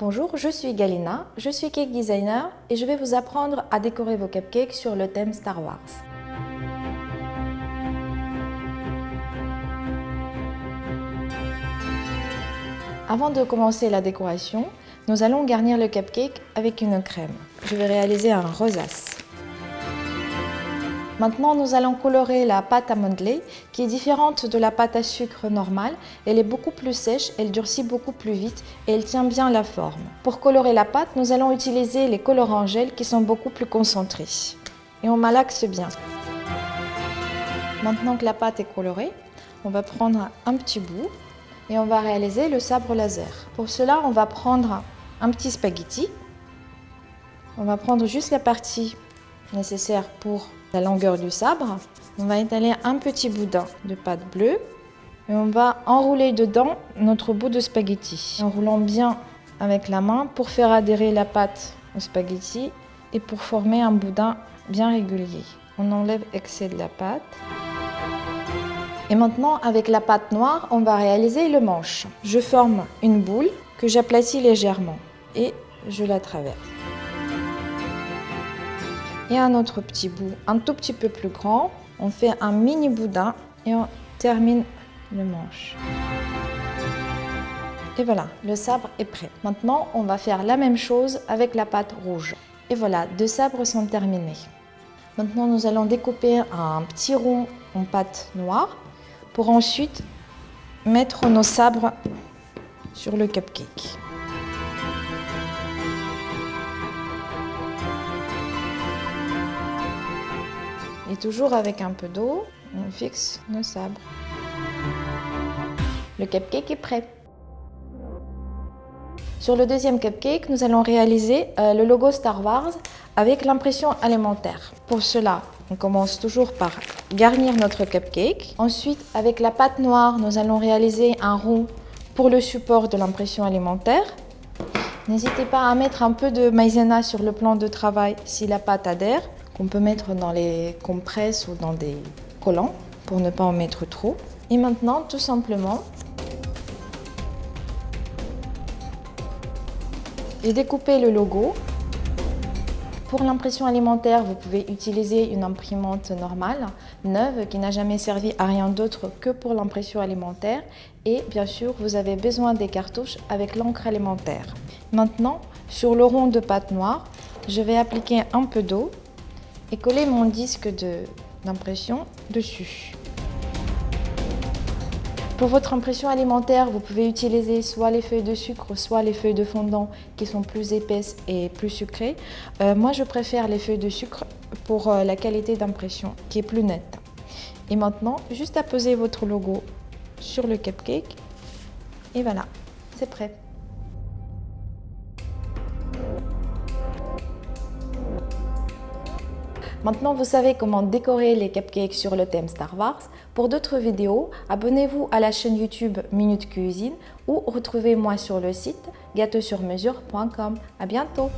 Bonjour, je suis Galina, je suis cake designer et je vais vous apprendre à décorer vos cupcakes sur le thème Star Wars. Avant de commencer la décoration, nous allons garnir le cupcake avec une crème. Je vais réaliser un rosace. Maintenant, nous allons colorer la pâte à modeler qui est différente de la pâte à sucre normale. Elle est beaucoup plus sèche, elle durcit beaucoup plus vite et elle tient bien la forme. Pour colorer la pâte, nous allons utiliser les colorants gel qui sont beaucoup plus concentrés. Et on malaxe bien. Maintenant que la pâte est colorée, on va prendre un petit bout et on va réaliser le sabre laser. Pour cela, on va prendre un petit spaghetti. On va prendre juste la partie nécessaire pour la longueur du sabre. On va étaler un petit boudin de pâte bleue et on va enrouler dedans notre bout de spaghetti. En roulant bien avec la main pour faire adhérer la pâte au spaghetti et pour former un boudin bien régulier. On enlève excès de la pâte. Et maintenant, avec la pâte noire, on va réaliser le manche. Je forme une boule que j'aplatis légèrement et je la traverse et un autre petit bout un tout petit peu plus grand. On fait un mini boudin et on termine le manche. Et voilà, le sabre est prêt. Maintenant, on va faire la même chose avec la pâte rouge. Et voilà, deux sabres sont terminés. Maintenant, nous allons découper un petit rond en pâte noire pour ensuite mettre nos sabres sur le cupcake. Toujours avec un peu d'eau, on fixe nos sabres. Le cupcake est prêt. Sur le deuxième cupcake, nous allons réaliser euh, le logo Star Wars avec l'impression alimentaire. Pour cela, on commence toujours par garnir notre cupcake. Ensuite, avec la pâte noire, nous allons réaliser un rond pour le support de l'impression alimentaire. N'hésitez pas à mettre un peu de maïzena sur le plan de travail si la pâte adhère qu'on peut mettre dans les compresses ou dans des collants pour ne pas en mettre trop. Et maintenant, tout simplement, j'ai découpé le logo. Pour l'impression alimentaire, vous pouvez utiliser une imprimante normale, neuve, qui n'a jamais servi à rien d'autre que pour l'impression alimentaire. Et bien sûr, vous avez besoin des cartouches avec l'encre alimentaire. Maintenant, sur le rond de pâte noire, je vais appliquer un peu d'eau et coller mon disque d'impression dessus. Pour votre impression alimentaire, vous pouvez utiliser soit les feuilles de sucre, soit les feuilles de fondant qui sont plus épaisses et plus sucrées. Euh, moi, je préfère les feuilles de sucre pour euh, la qualité d'impression qui est plus nette. Et maintenant, juste à poser votre logo sur le cupcake. Et voilà, c'est prêt. Maintenant, vous savez comment décorer les cupcakes sur le thème Star Wars. Pour d'autres vidéos, abonnez-vous à la chaîne YouTube Minute Cuisine ou retrouvez-moi sur le site gâteausurmesure.com. À bientôt!